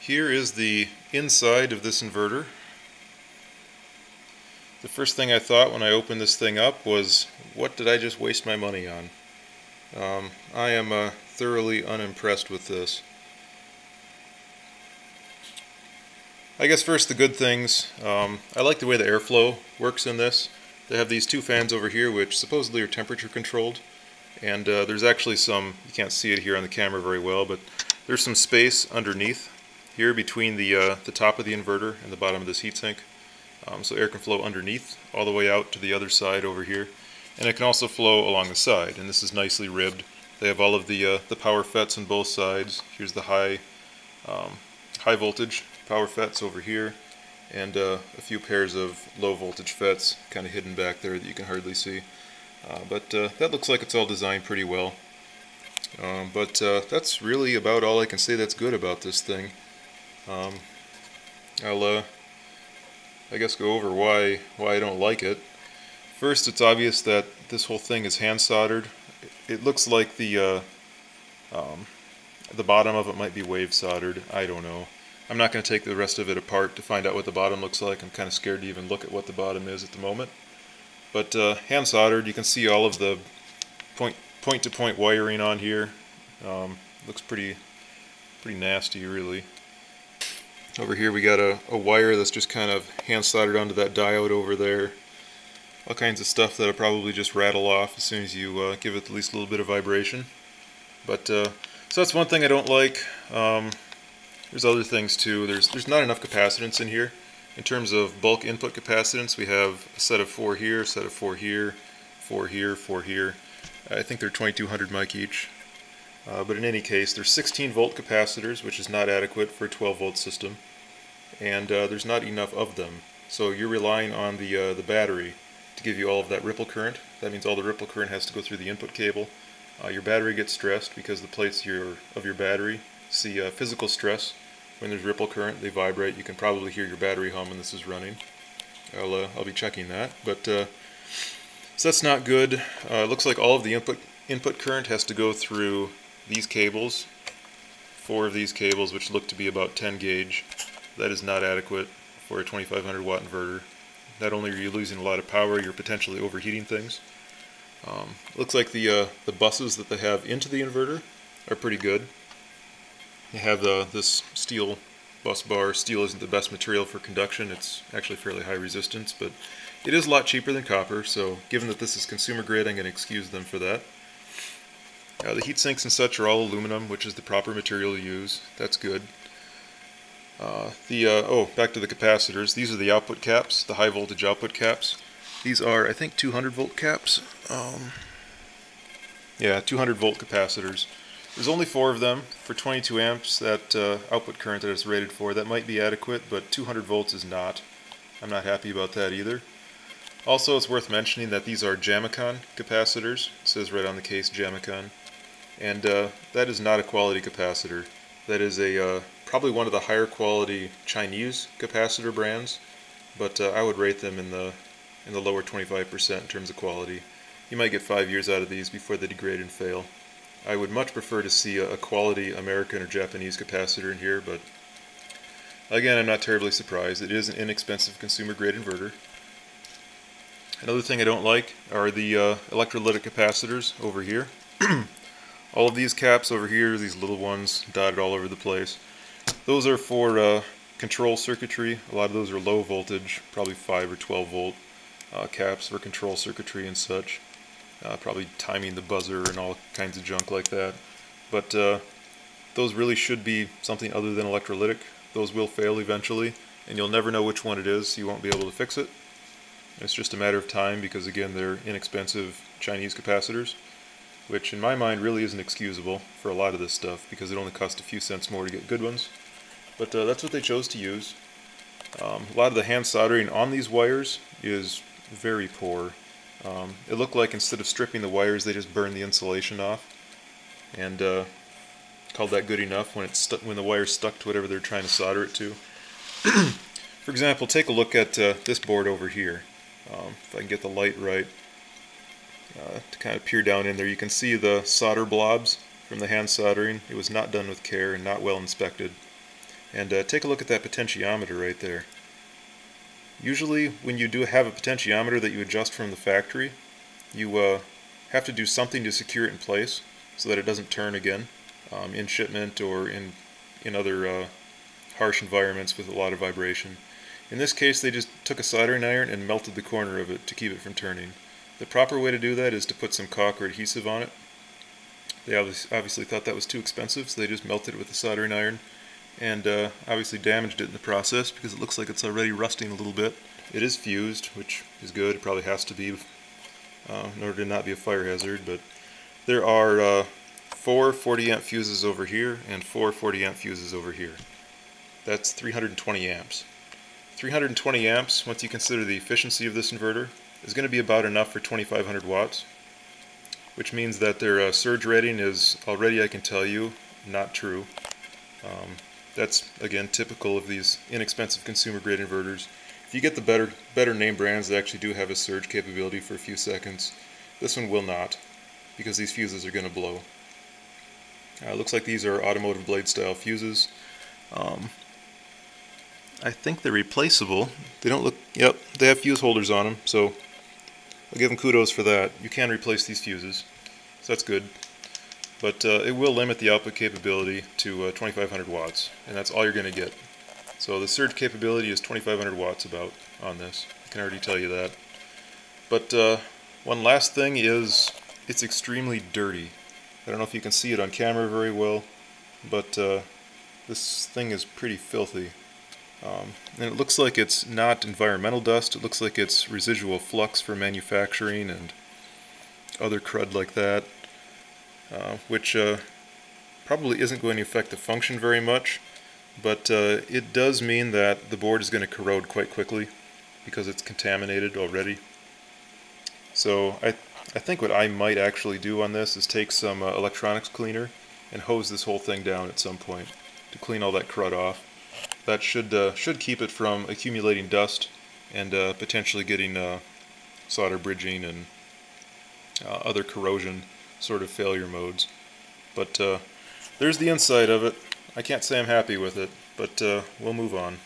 Here is the inside of this inverter. The first thing I thought when I opened this thing up was, what did I just waste my money on? Um, I am uh, thoroughly unimpressed with this. I guess first the good things. Um, I like the way the airflow works in this. They have these two fans over here which supposedly are temperature controlled and uh, there's actually some, you can't see it here on the camera very well, but there's some space underneath here between the, uh, the top of the inverter and the bottom of this heatsink. Um, so air can flow underneath all the way out to the other side over here. And it can also flow along the side, and this is nicely ribbed. They have all of the, uh, the power FETs on both sides. Here's the high, um, high voltage power FETs over here, and uh, a few pairs of low voltage FETs kind of hidden back there that you can hardly see. Uh, but uh, that looks like it's all designed pretty well. Um, but uh, that's really about all I can say that's good about this thing. Um, I'll, uh, I guess, go over why why I don't like it. First, it's obvious that this whole thing is hand soldered. It looks like the uh, um, the bottom of it might be wave soldered. I don't know. I'm not going to take the rest of it apart to find out what the bottom looks like. I'm kind of scared to even look at what the bottom is at the moment. But uh, hand soldered, you can see all of the point point to point wiring on here. Um, looks pretty pretty nasty, really. Over here we got a, a wire that's just kind of hand soldered onto that diode over there. All kinds of stuff that'll probably just rattle off as soon as you uh, give it at least a little bit of vibration. But uh, so that's one thing I don't like. Um, there's other things too. There's there's not enough capacitance in here. In terms of bulk input capacitance, we have a set of four here, a set of four here, four here, four here. I think they're 2200 mic each. Uh, but in any case, there's 16 volt capacitors, which is not adequate for a 12 volt system. And uh, there's not enough of them. So you're relying on the, uh, the battery to give you all of that ripple current. That means all the ripple current has to go through the input cable. Uh, your battery gets stressed because the plates your, of your battery see uh, physical stress when there's ripple current, they vibrate. You can probably hear your battery hum when this is running. I'll, uh, I'll be checking that. But uh, So that's not good. It looks like all of the input, input current has to go through these cables. Four of these cables, which look to be about 10 gauge. That is not adequate for a 2500 watt inverter. Not only are you losing a lot of power, you're potentially overheating things. Um, looks like the, uh, the buses that they have into the inverter are pretty good. They have the, this steel bus bar. Steel isn't the best material for conduction. It's actually fairly high resistance, but it is a lot cheaper than copper, so given that this is consumer grade, I'm going to excuse them for that. Uh, the heat sinks and such are all aluminum, which is the proper material to use. That's good. Uh, the uh, Oh, back to the capacitors. These are the output caps, the high voltage output caps. These are, I think, 200 volt caps. Um, yeah, 200 volt capacitors. There's only four of them for 22 amps, that uh, output current that it's rated for. That might be adequate, but 200 volts is not. I'm not happy about that either. Also, it's worth mentioning that these are Jamicon capacitors. It says right on the case Jamicon. And uh, that is not a quality capacitor. That is a uh, probably one of the higher quality Chinese capacitor brands, but uh, I would rate them in the in the lower 25% in terms of quality. You might get five years out of these before they degrade and fail. I would much prefer to see a, quality American or Japanese capacitor in here, but again, I'm not terribly surprised. It is an inexpensive consumer grade inverter. Another thing I don't like are the uh, electrolytic capacitors over here. all of these caps over here, these little ones dotted all over the place, those are for uh, control circuitry. A lot of those are low voltage, probably 5 or 12 volt uh, caps for control circuitry and such uh, probably timing the buzzer and all kinds of junk like that. But uh, those really should be something other than electrolytic. Those will fail eventually, and you'll never know which one it is, you won't be able to fix it. It's just a matter of time because, again, they're inexpensive Chinese capacitors, which in my mind really isn't excusable for a lot of this stuff because it only costs a few cents more to get good ones. But uh, that's what they chose to use. Um, a lot of the hand soldering on these wires is very poor. Um, it looked like instead of stripping the wires, they just burned the insulation off, and uh, called that good enough when it when the wire stuck to whatever they're trying to solder it to. For example, take a look at uh, this board over here. Um, if I can get the light right uh, to kind of peer down in there, you can see the solder blobs from the hand soldering. It was not done with care and not well inspected. And uh, take a look at that potentiometer right there. Usually when you do have a potentiometer that you adjust from the factory, you uh, have to do something to secure it in place so that it doesn't turn again um, in shipment or in, in other uh, harsh environments with a lot of vibration. In this case they just took a soldering iron and melted the corner of it to keep it from turning. The proper way to do that is to put some caulk or adhesive on it. They obviously thought that was too expensive so they just melted it with a soldering iron and uh, obviously damaged it in the process because it looks like it's already rusting a little bit. It is fused, which is good. It probably has to be uh, in order to not be a fire hazard, but there are uh, four 40 amp fuses over here and four 40 amp fuses over here. That's 320 amps. 320 amps, once you consider the efficiency of this inverter, is going to be about enough for 2500 watts, which means that their uh, surge rating is already, I can tell you, not true. Um, that's, again, typical of these inexpensive consumer-grade inverters. If you get the better, better name brands that actually do have a surge capability for a few seconds, this one will not, because these fuses are going to blow. Uh, looks like these are automotive blade style fuses. Um, I think they're replaceable. They don't look, yep, they have fuse holders on them, so I'll give them kudos for that. You can replace these fuses, so that's good. But uh, it will limit the output capability to uh, 2500 watts and that's all you're going to get. So the surge capability is 2500 watts about on this. I can already tell you that. But uh, one last thing is it's extremely dirty. I don't know if you can see it on camera very well but uh, this thing is pretty filthy um, and it looks like it's not environmental dust it looks like it's residual flux for manufacturing and other crud like that uh, which uh, probably isn't going to affect the function very much, but uh, it does mean that the board is going to corrode quite quickly because it's contaminated already. So I, I think what I might actually do on this is take some uh, electronics cleaner and hose this whole thing down at some point to clean all that crud off. That should uh, should keep it from accumulating dust and uh, potentially getting solder bridging and other corrosion sort of failure modes. But uh, there's the inside of it. I can't say I'm happy with it, but uh, we'll move on.